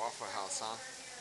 Waffle House, huh?